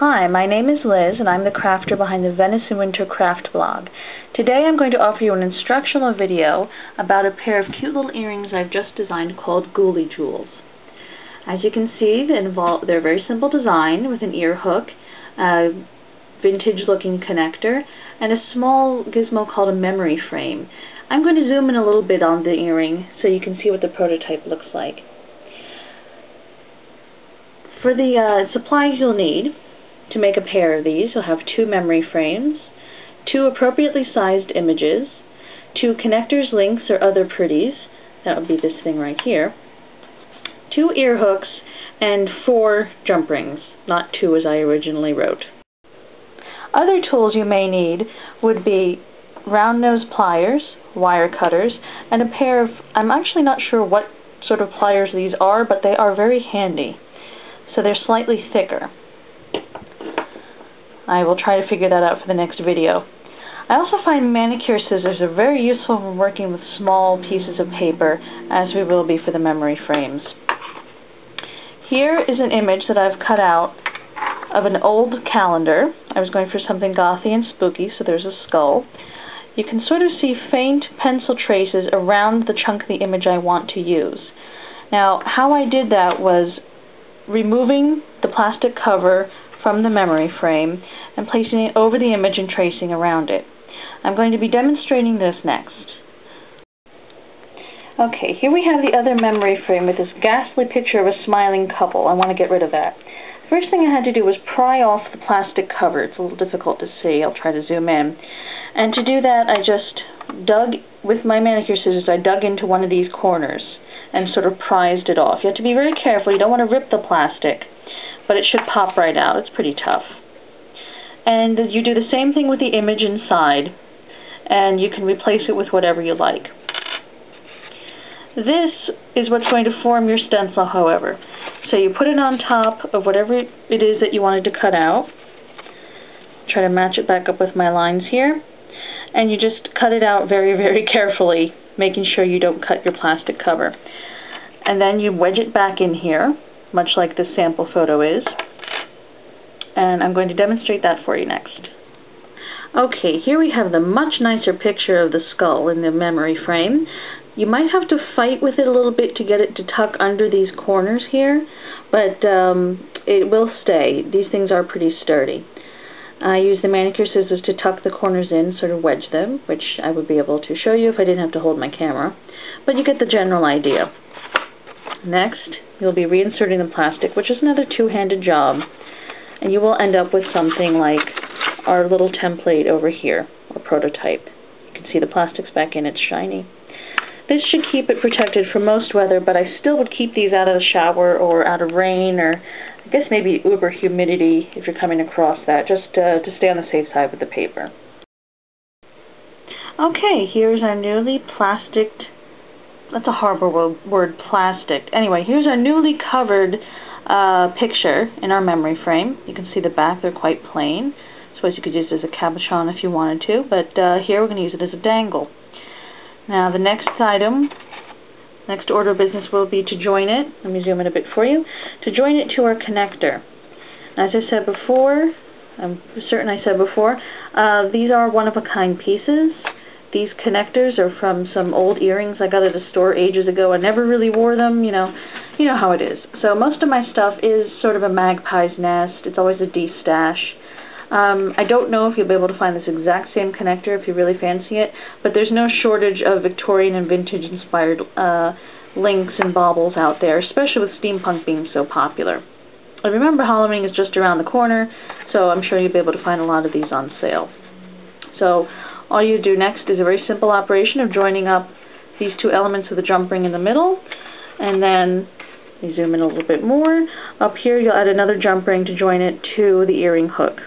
Hi, my name is Liz and I'm the crafter behind the Venice in Winter craft blog. Today I'm going to offer you an instructional video about a pair of cute little earrings I've just designed called Ghouly Jewels. As you can see, they're a very simple design with an ear hook, a vintage looking connector, and a small gizmo called a memory frame. I'm going to zoom in a little bit on the earring so you can see what the prototype looks like. For the uh, supplies you'll need, to make a pair of these, you'll have two memory frames, two appropriately sized images, two connectors, links, or other pretties, that would be this thing right here, two ear hooks, and four jump rings, not two as I originally wrote. Other tools you may need would be round nose pliers, wire cutters, and a pair of, I'm actually not sure what sort of pliers these are, but they are very handy. So they're slightly thicker. I will try to figure that out for the next video. I also find manicure scissors are very useful when working with small pieces of paper, as we will be for the memory frames. Here is an image that I've cut out of an old calendar. I was going for something gothy and spooky, so there's a skull. You can sort of see faint pencil traces around the chunk of the image I want to use. Now, how I did that was removing the plastic cover from the memory frame and placing it over the image and tracing around it. I'm going to be demonstrating this next. Okay, here we have the other memory frame with this ghastly picture of a smiling couple. I want to get rid of that. First thing I had to do was pry off the plastic cover. It's a little difficult to see. I'll try to zoom in. And to do that, I just dug, with my manicure scissors, I dug into one of these corners and sort of prized it off. You have to be very careful. You don't want to rip the plastic, but it should pop right out. It's pretty tough. And you do the same thing with the image inside, and you can replace it with whatever you like. This is what's going to form your stencil, however. So you put it on top of whatever it is that you wanted to cut out. Try to match it back up with my lines here. And you just cut it out very, very carefully, making sure you don't cut your plastic cover. And then you wedge it back in here, much like this sample photo is and I'm going to demonstrate that for you next. Okay, here we have the much nicer picture of the skull in the memory frame. You might have to fight with it a little bit to get it to tuck under these corners here, but um, it will stay. These things are pretty sturdy. I use the manicure scissors to tuck the corners in, sort of wedge them, which I would be able to show you if I didn't have to hold my camera. But you get the general idea. Next, you'll be reinserting the plastic, which is another two-handed job and you will end up with something like our little template over here, or prototype. You can see the plastic's back in, it's shiny. This should keep it protected from most weather, but I still would keep these out of the shower or out of rain or I guess maybe uber humidity if you're coming across that, just uh, to stay on the safe side with the paper. Okay, here's our newly plastic, that's a horrible word, plastic. Anyway, here's our newly covered picture in our memory frame. You can see the back, they're quite plain. Suppose you could use it as a cabochon if you wanted to, but uh, here we're going to use it as a dangle. Now the next item, next order of business will be to join it, let me zoom in a bit for you, to join it to our connector. As I said before, I'm certain I said before, uh, these are one-of-a-kind pieces. These connectors are from some old earrings I got at a store ages ago. I never really wore them, you know you know how it is. So most of my stuff is sort of a magpie's nest. It's always a de-stash. Um, I don't know if you'll be able to find this exact same connector if you really fancy it, but there's no shortage of Victorian and vintage inspired uh, links and baubles out there, especially with steampunk being so popular. And remember Halloween is just around the corner, so I'm sure you'll be able to find a lot of these on sale. So all you do next is a very simple operation of joining up these two elements with a jump ring in the middle, and then zoom in a little bit more. Up here you'll add another jump ring to join it to the earring hook.